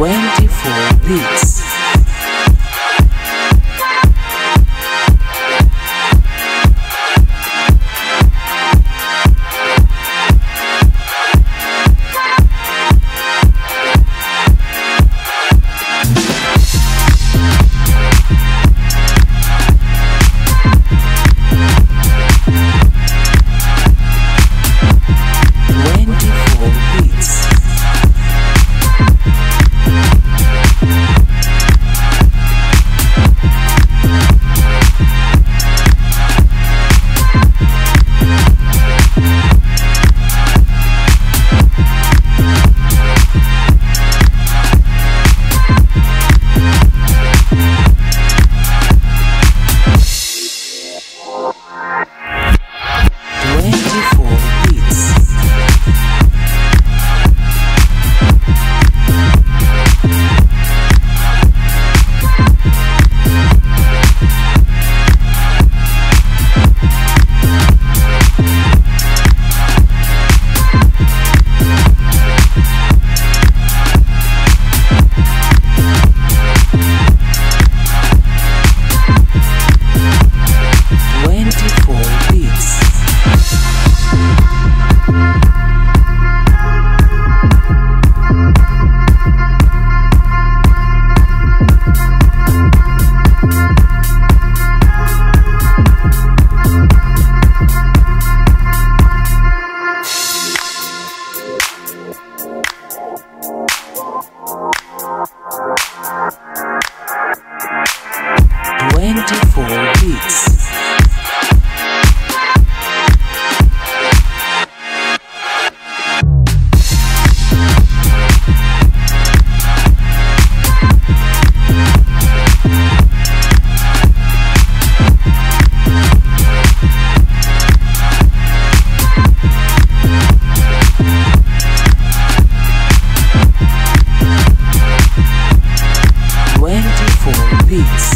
24 beats. beats. peace.